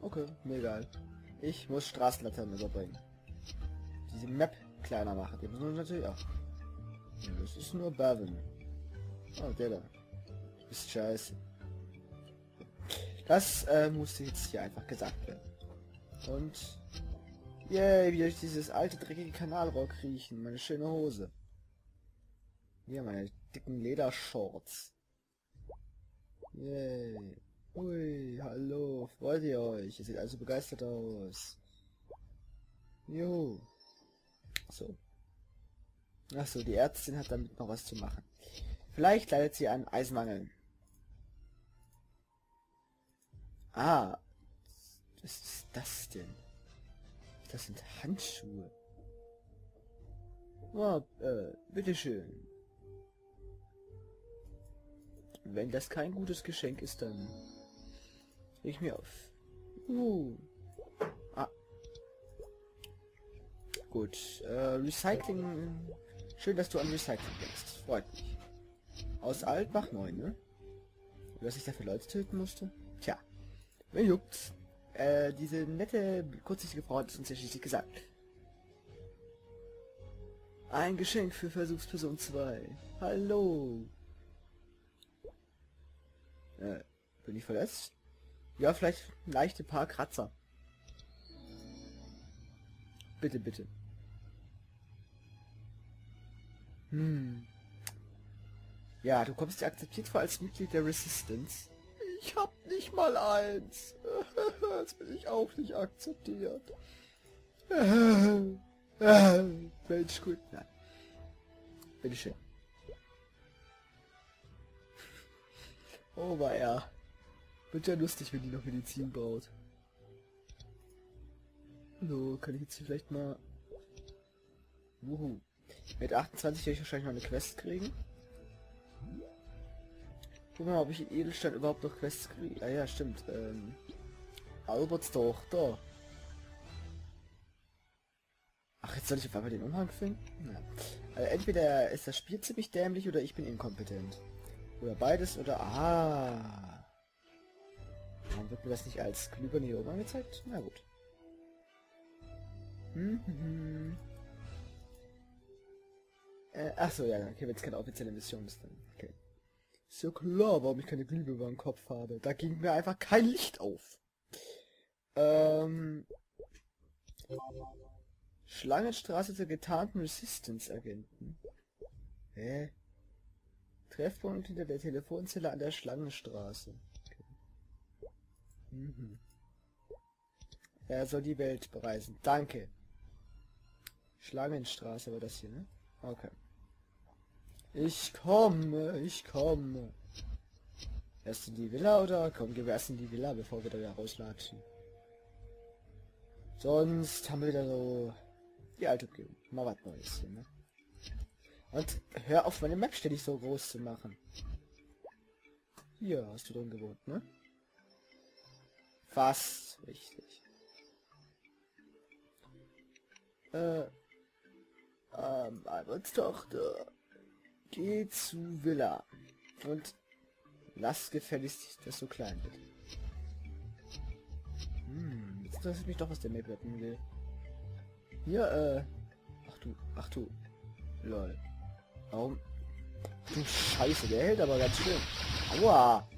Okay, mir egal. Ich muss Straßenlaternen überbringen. Diese Map kleiner machen. Die müssen wir natürlich auch. Das ist nur Bavin. Oh, der da. Ist scheiße. Das äh, musste jetzt hier einfach gesagt werden. Und yay, wieder durch dieses alte dreckige Kanalrohr kriechen. Meine schöne Hose. Hier meine dicken Ledershorts. Yay. Ui, hallo, freut ihr euch? Ihr seht also begeistert aus. Juhu. So. Achso, die Ärztin hat damit noch was zu machen. Vielleicht leidet sie an Eismangel. Ah. Was ist das denn? Das sind Handschuhe. Oh, äh, bitteschön. Wenn das kein gutes Geschenk ist, dann leg ich mir auf. Uh. Ah. Gut. Äh, Recycling. Schön, dass du an Recycling denkst. Freut mich. Aus alt mach neu, ne? Dass ich dafür Leute töten musste? Tja. Wer juckt's? Äh, diese nette, kurzsichtige Frau hat es uns ja schließlich gesagt. Ein Geschenk für Versuchsperson 2. Hallo. Äh, bin ich verletzt? Ja, vielleicht leichte paar Kratzer. Bitte, bitte. Hm. Ja, du kommst dir akzeptiert vor als Mitglied der Resistance. Ich hab nicht mal eins. Jetzt bin ich auch nicht akzeptiert. Mensch, gut. Nein. Bitteschön. Oh, war er. Wird ja lustig, wenn die noch Medizin baut. So, kann ich jetzt hier vielleicht mal... Wuhu. Mit 28 werde ich wahrscheinlich noch eine Quest kriegen. Guck mal, ob ich in Edelstein überhaupt noch Quests kriege. Ah ja, stimmt. Ähm, Alberts Tochter. Ach, jetzt soll ich auf einmal den Umhang finden? Ja. Also entweder ist das Spiel ziemlich dämlich oder ich bin inkompetent. Oder beides oder... Ah. Wird mir das nicht als Glühbirne hier oben angezeigt? Na gut. Hm, hm, hm. Äh, ach so, ja, okay, wenn es keine offizielle Mission ist, dann okay. Ist ja klar, warum ich keine Glühbirne über dem Kopf habe. Da ging mir einfach kein Licht auf. Ähm... Schlangenstraße zur getarnten Resistance-Agenten. Hä? Treffpunkt hinter der Telefonzelle an der Schlangenstraße. Mhm. Er soll die Welt bereisen. Danke. Schlangenstraße war das hier, ne? Okay. Ich komme, ich komme. Erst in die Villa oder komm, gehen wir erst in die Villa, bevor wir da wieder rauslatschen. Sonst haben wir wieder so die alte Umgebung. Mal was Neues hier, ne? Und hör auf, meine Map ständig so groß zu machen. Hier hast du drin gewohnt, ne? Fast richtig. Äh, ähm, Alberts Tochter. Geh zu Villa. Und lass gefälligst, dass so klein wird. Hm, jetzt interessiert mich doch, was der Map retten will. Hier, äh... Ach du, ach du. Lol. Warum? Du Scheiße, der hält aber ganz schön. Aua!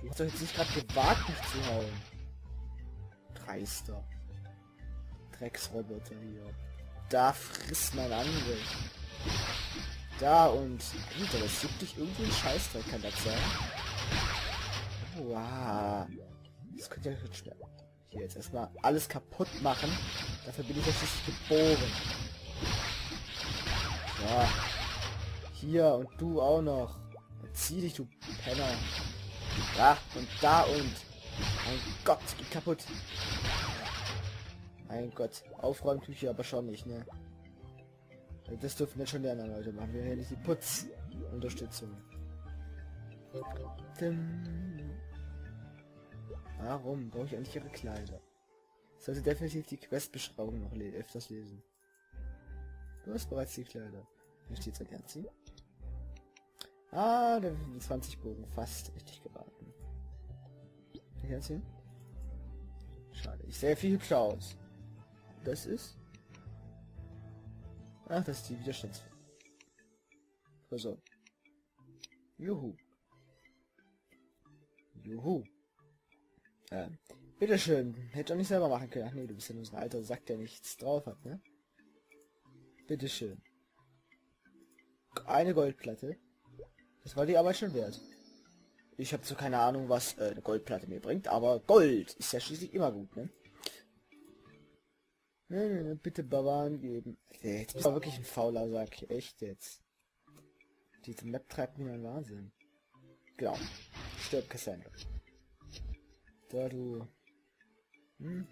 Du hast doch jetzt nicht gerade gewagt, mich zu hauen. Dreister. Drecksroboter hier. Da frisst mein Angriff. Da und... Alter, das juckt dich irgendwie ein Scheißdreck, kann das sein? Wow. Das könnte ja schwer. Hier jetzt erstmal alles kaputt machen. Dafür bin ich ja schließlich geboren. Ja. Hier und du auch noch. Zieh dich, du Penner. Ja, und da und... Mein Gott, geht kaputt. Mein Gott, hier aber schon nicht, ne? Das dürfen wir schon lernen, Leute. Machen wir hier nicht die Putzunterstützung. Warum brauche ich eigentlich ihre Kleider? Sollte definitiv die Questbeschreibung noch le öfters lesen. Du hast bereits die Kleider. Hier steht ein Anziehen. Ah, der 20 Bogen. Fast richtig geraten. Anziehen? schade. Ich sehe viel hübscher aus. Das ist... Ach, das ist die Widerstandsversorgung. Juhu. Juhu. Äh, bitteschön. Hätte auch nicht selber machen können. Ach nee, du bist ja nur so ein alter Sack, der nichts drauf hat, ne? Bitteschön. Eine Goldplatte. Das war die Arbeit schon wert. Ich habe so keine Ahnung, was äh, eine Goldplatte mir bringt, aber Gold ist ja schließlich immer gut, ne? Bitte Barbaren geben. Jetzt bist du wirklich ein fauler Sack. Echt jetzt. Diese Map treibt mir einen Wahnsinn. Genau. Stirb Cassandra. Da du. Hm,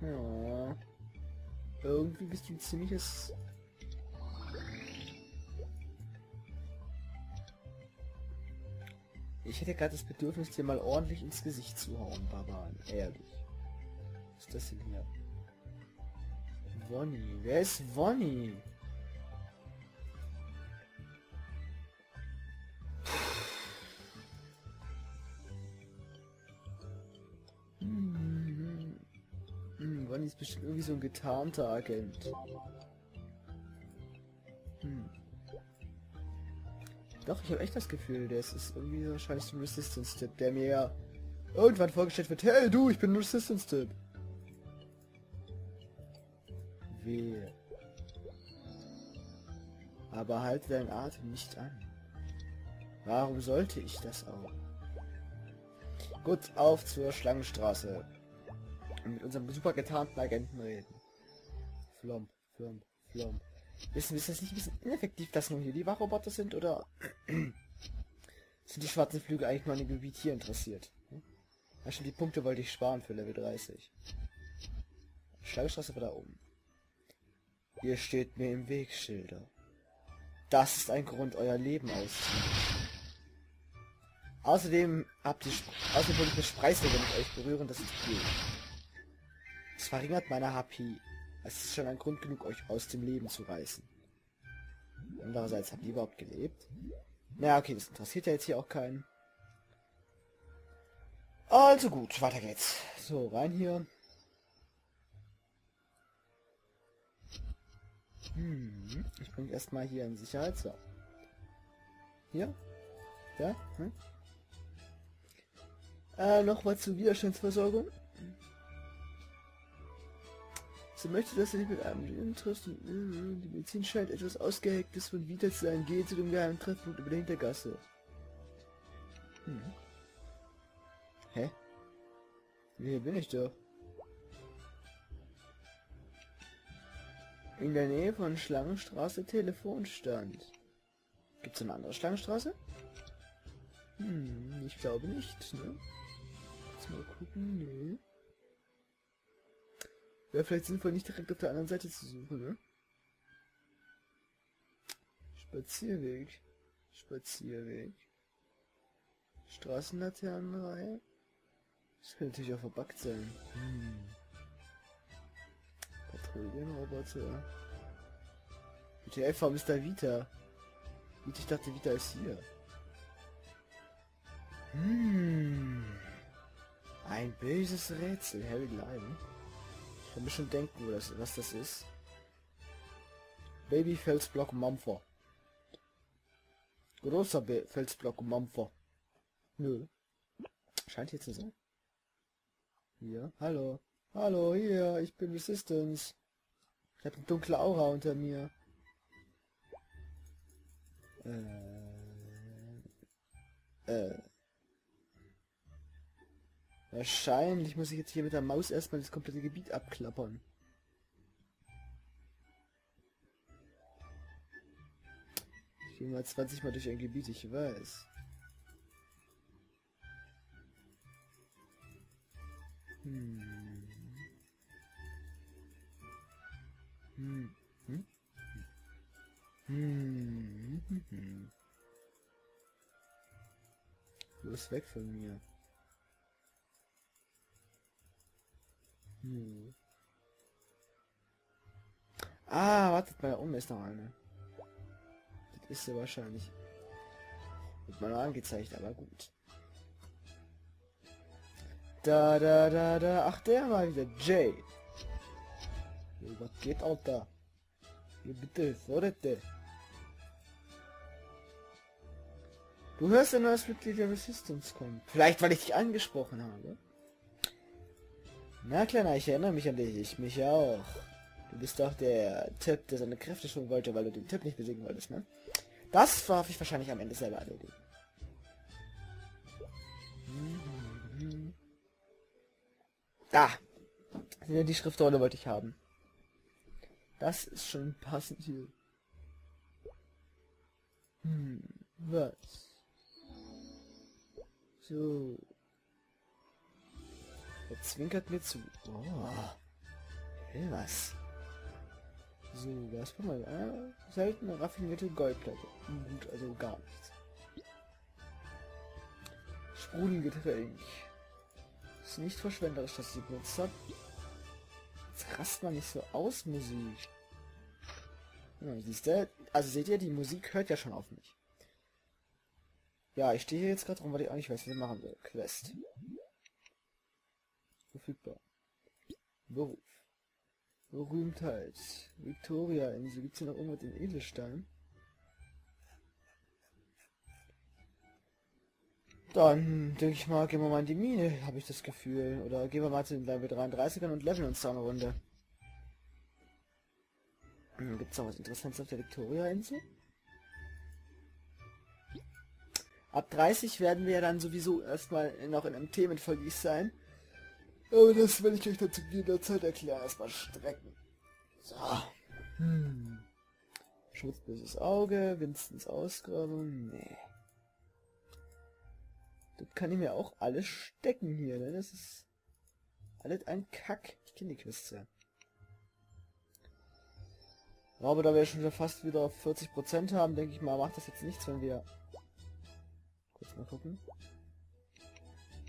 Ja. Irgendwie bist du ein ziemliches... Ich hätte gerade das Bedürfnis, dir mal ordentlich ins Gesicht zu hauen, Barbaran. Ehrlich. Was ist das denn hier? Wonny. Wer ist? Wonny so ein getarnter Agent. Hm. Doch, ich habe echt das Gefühl, der ist, irgendwie so ein Resistance-Tipp, der mir ja irgendwann vorgestellt wird, hey du, ich bin Resistance-Tipp. Wehe. Aber halte deinen Atem nicht an. Warum sollte ich das auch? Gut, auf zur Schlangenstraße und mit unserem super getarnten Agenten reden. Flomp, Flomp, Flomp. Wissen wir, ist das nicht ein bisschen ineffektiv, dass nur hier die Wachroboter sind, oder sind die schwarzen Flüge eigentlich nur an dem Gebiet hier interessiert? Hm? Schon die Punkte wollte ich sparen für Level 30. Schlagstraße war da oben. Ihr steht mir im Weg, Schilder. Das ist ein Grund, euer Leben auszunehmen. Außerdem habt ihr, außerdem wollte ich eine Spreisdecke mit euch berühren, das ist viel. Es verringert meine HP. Es ist schon ein Grund genug, euch aus dem Leben zu reißen. Andererseits, habt ihr überhaupt gelebt? Na okay, das interessiert ja jetzt hier auch keinen. Also gut, weiter geht's. So, rein hier. Hm, ich bringe erstmal hier in Sicherheit. So. Hier? Ja? Hm? Äh, noch was zur Widerstandsversorgung. Sie möchte, dass er mit einem Interest und die Medizin scheint etwas ausgehecktes von Vita zu sein. Gehe zu dem geheimen Treffpunkt über der Hintergasse. Hm. Hä? Hier bin ich doch. In der Nähe von Schlangenstraße Telefonstand. Gibt es eine andere Schlangenstraße? Hm, ich glaube nicht, ne? Jetzt mal gucken, nee. Wäre vielleicht sinnvoll, nicht direkt auf der anderen Seite zu suchen, ne? Spazierweg. Spazierweg. Straßenlaternenreihe. Das könnte natürlich auch verbuggt sein. Hm. Patrouillenroboter. WTF, warum ist da Vita? Ich dachte, Vita ist hier. Hm. Ein böses Rätsel, Harry Lime. Ich kann mir schon denken, wo das, was das ist. Baby Felsblock Mampfer. Großer Be Felsblock Mampfer. Nö. Scheint hier zu sein. Hier. Hallo. Hallo, hier. Ich bin Resistance. Ich habe eine dunkle Aura unter mir. Äh. Äh. Wahrscheinlich muss ich jetzt hier mit der Maus erstmal das komplette Gebiet abklappern. Ich gehe mal 20 Mal durch ein Gebiet, ich weiß. Hm. Hm. Hm. Hm. Los weg von mir. Hm. Ah, wartet mal, oben ist noch eine. Das ist ja wahrscheinlich. Wird mal angezeigt, aber gut. Da, da, da, da. Ach, der war wieder. Jay. Jo, was geht, Alter? Hier, bitte, Vorräte. Du hörst ein neues Mitglied der Resistance kommt. Vielleicht, weil ich dich angesprochen habe. Na, Kleiner, ich erinnere mich an dich. Ich mich auch. Du bist doch der Typ, der seine Kräfte schon wollte, weil du den Typ nicht besiegen wolltest, ne? Das darf ich wahrscheinlich am Ende selber erledigen. Da! Die Schriftrolle wollte ich haben. Das ist schon passend hier. Hm, was? So. Er zwinkert mir zu. Oh. Hey, was? So, was war mal? Äh, seltene raffinierte Goldplatte. Gut, also gar nichts. Sprudelgetränk. Ist nicht verschwenderisch, dass sie benutzt hat. Jetzt rast man nicht so aus, Musik. Ja, siehst du? Also seht ihr, die Musik hört ja schon auf mich. Ja, ich stehe hier jetzt gerade rum, weil ich auch nicht weiß, was ich machen will. Quest. Verfügbar. Beruf. Berühmtheit. Victoria-Insel. Gibt's hier noch irgendwas in Edelstein? Dann denke ich mal, gehen wir mal in die Mine, habe ich das Gefühl. Oder gehen wir mal zu den Level 33ern und leveln uns da eine Runde. Hm, Gibt es noch was Interessantes auf der Victoria-Insel? Ab 30 werden wir ja dann sowieso erstmal noch in einem Themenverlies sein. Aber das werde ich euch dazu in der Zeit erklären. Erstmal strecken. So. Hm. Schutzböses Auge, Winstons Ausgrabung. Nee. Das kann ich mir auch alles stecken hier, ne? Das ist alles ein Kack. Ich kenne die Quests ja. Aber da wir schon fast wieder 40% haben, denke ich mal, macht das jetzt nichts, wenn wir... Kurz mal gucken.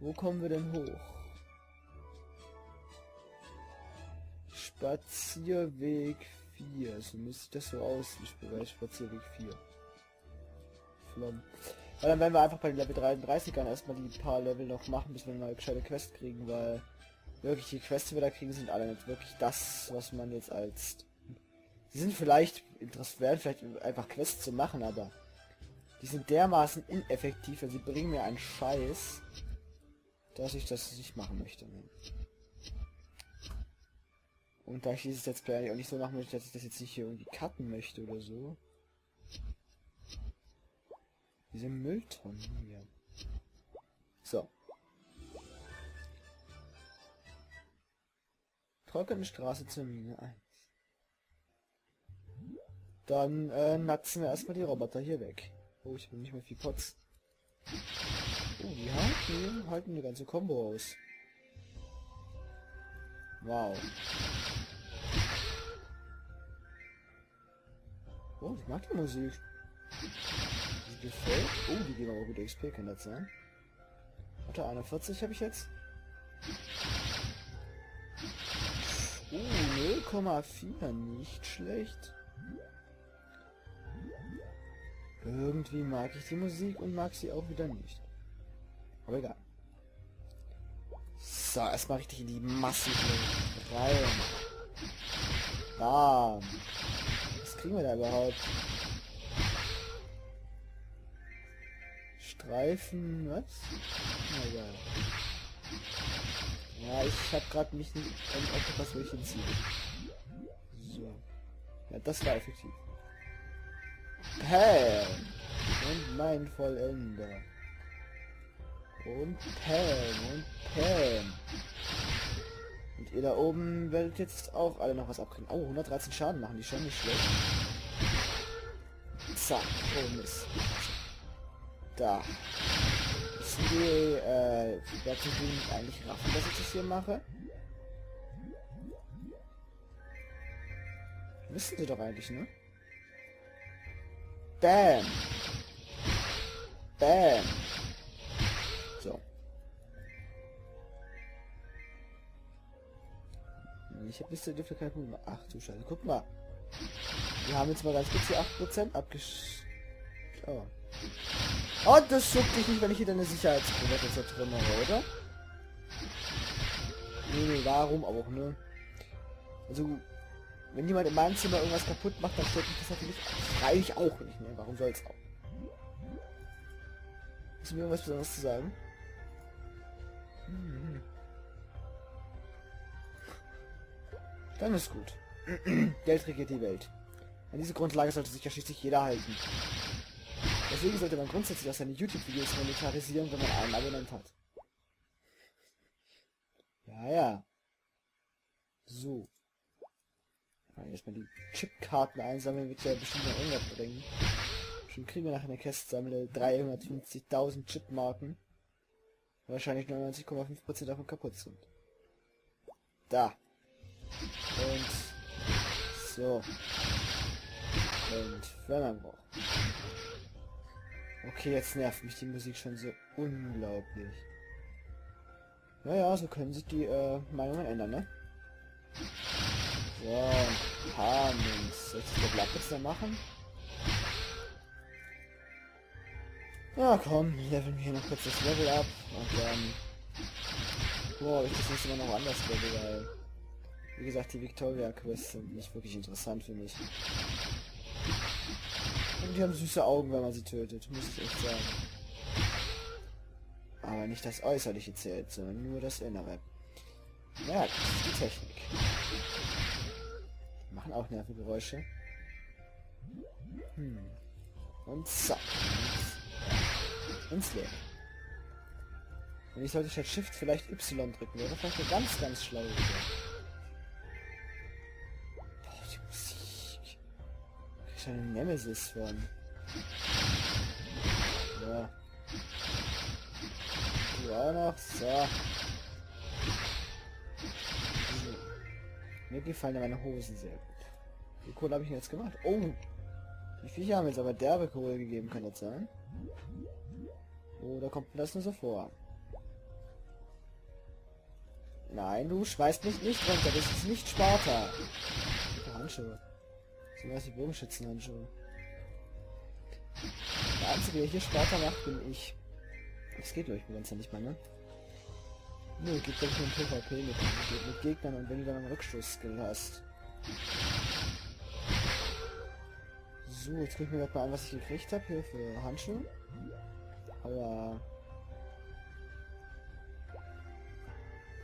Wo kommen wir denn hoch? Spazierweg 4. So müsste das so aus. Ich Spazierweg 4. Flom. Weil dann werden wir einfach bei Level 33ern erstmal die paar Level noch machen, bis wir mal gescheite Quest kriegen, weil wirklich die Quests, die wir da kriegen, sind alle nicht wirklich das, was man jetzt als... Sie sind vielleicht interessant, werden vielleicht einfach Quests zu machen, aber die sind dermaßen ineffektiv, weil sie bringen mir einen Scheiß, dass ich das nicht machen möchte. Und da ich dieses Let's Play auch nicht so machen möchte, dass ich das jetzt nicht hier irgendwie cutten möchte oder so. Diese Mülltonnen hier. So. Trockene Straße zur Mine 1. Dann äh, natzen wir erstmal die Roboter hier weg. Oh, ich habe nicht mehr viel Potz. Oh, die halten, halten eine ganze Combo aus. Wow. Oh, ich mag die Musik. Die gefällt. Oh, die geben aber gut XP, kann das sein? Warte, 41 habe ich jetzt. Oh, 0,4, nicht schlecht. Irgendwie mag ich die Musik und mag sie auch wieder nicht. Aber egal. So, erstmal richtig in die Masse rein. Bam. Was kriegen wir da überhaupt? Streifen, was? Na egal. Ja, ich habe gerade mich nicht etwas, wo ich hinziehe. So. Ja, das war effektiv. Pam! Und mein Vollender. Und Pam und Pam. Und ihr da oben werdet jetzt auch alle noch was abkriegen. Oh, 113 Schaden machen die schon nicht schlecht. Zack. Oh Mist. Da. Müssen die, äh, die eigentlich raffen, dass ich das hier mache? Wissen sie doch eigentlich, ne? Bam. Bam. Ich habe Liste dürfte kein Problem. Ach du Scheiße, guck mal. Wir haben jetzt mal ganz kurz die 8% abgesch... Oh. Oh, das schuckt dich nicht, wenn ich hier deine Sicherheitsprobleme zertrümmere, oder? Nee, nee, warum auch, ne? Also, wenn jemand in meinem Zimmer irgendwas kaputt macht, dann stört mich das natürlich freilich auch nicht mehr. Warum soll es auch? Hast du mir irgendwas Besonderes zu sagen? Hm. Dann ist gut. Geld regiert die Welt. An diese Grundlage sollte sich ja schließlich jeder halten. Deswegen sollte man grundsätzlich auch seine YouTube-Videos monetarisieren, wenn man einen Abonnent hat. Ja, ja. So. Erstmal die Chipkarten einsammeln, wird ja bestimmt noch irgendwas bringen. Schon kriegen wir nachher eine Kiste, sammle 350.000 Chipmarken. Wahrscheinlich 99,5% davon kaputt sind. Da. Und so. Und wenn man braucht. Okay, jetzt nervt mich die Musik schon so unglaublich. Naja, so können sich die äh, Meinungen ändern, ne? So, Mins. Soll ich das Blatt jetzt da machen? Ja, komm, leveln wir hier noch kurz das Level ab und dann... Boah, ich das nächste Mal noch anders level, weil... Wie gesagt, die Victoria Quests sind nicht wirklich interessant für mich. Und die haben süße Augen, wenn man sie tötet, muss ich echt sagen. Aber nicht das Äußerliche zählt, sondern nur das Innere. Ja, das ist die Technik. Die machen auch Nervengeräusche. Hm. Und zack. Ins Leere. Und ich sollte statt Shift vielleicht Y drücken, oder? Vielleicht eine ganz, ganz schlaue Idee. Eine Nemesis von. Ja. Du auch noch? So. Mir gefallen meine Hosen sehr gut. Wie cool habe ich jetzt gemacht? Oh! Die Viecher haben jetzt aber derbe Kohle gegeben, kann das sein? Oder kommt mir das nur so vor? Nein, du schmeißt mich nicht runter. Das ist nicht Sparta. Handschuhe. So was die Bogenschützenhandschuhe. Der Einzige, der hier Sparta macht, bin ich. Das geht durch, ganz ja nicht mal, ne? Nö, nee, gibt doch nur PvP mit, mit, mit Gegnern und wenn du dann einen Rückstoß-Skill hast. So, jetzt gucken wir mal an, was ich gekriegt habe hier für Handschuhe. Aber...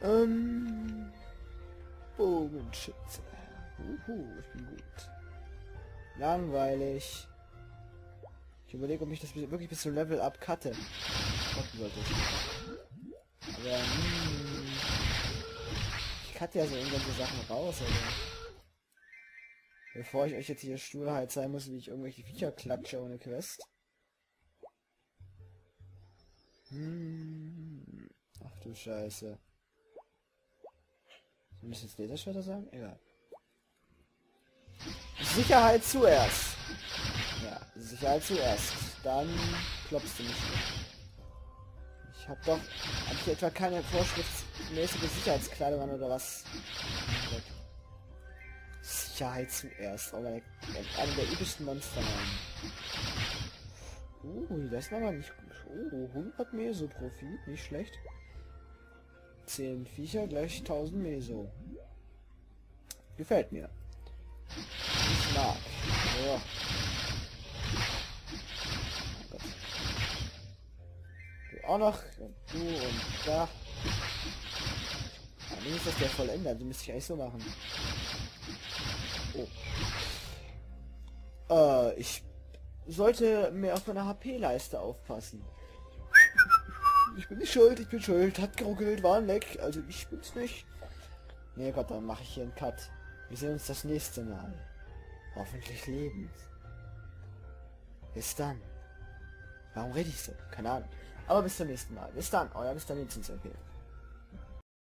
Ähm... Bogenschütze. Uhu, ich bin gut. Langweilig. Ich überlege, ob ich das wirklich bis zum Level up cutte. sollte ich. Aber, hm, ich cutte ja so irgendwelche Sachen raus, aber... Bevor ich euch jetzt hier Sturheit sein muss, wie ich irgendwelche Viecher klatsche ohne Quest. Hm. Ach du Scheiße. Soll ich jetzt Laserschwerter sagen? Egal. Sicherheit zuerst. Ja, Sicherheit zuerst. Dann klopfst du mich. Ich hab doch... Hab ich etwa keine vorschriftsmäßige Sicherheitskleidung an oder was? Sicherheit zuerst. Oh, eine, eine der übelsten Monster. Uh, das war aber nicht gut. Oh, 100 Meso Profit, nicht schlecht. 10 Viecher gleich 1000 Meso. Gefällt mir. Ich mag. So. Du auch noch. Und du und da. Eigentlich ist das der vollendet. Du müsste ich eigentlich so machen. Oh. Äh, ich sollte mehr auf meine HP-Leiste aufpassen. Ich bin nicht schuld, ich bin schuld. Hat geruckelt, war ein Leck. Also ich bin's nicht. Nee Gott, dann mache ich hier einen Cut. Wir sehen uns das nächste Mal. Hoffentlich lebend. Bis dann. Warum rede ich so? Keine Ahnung. Aber bis zum nächsten Mal. Bis dann. Euer Mr. Vincent. Okay.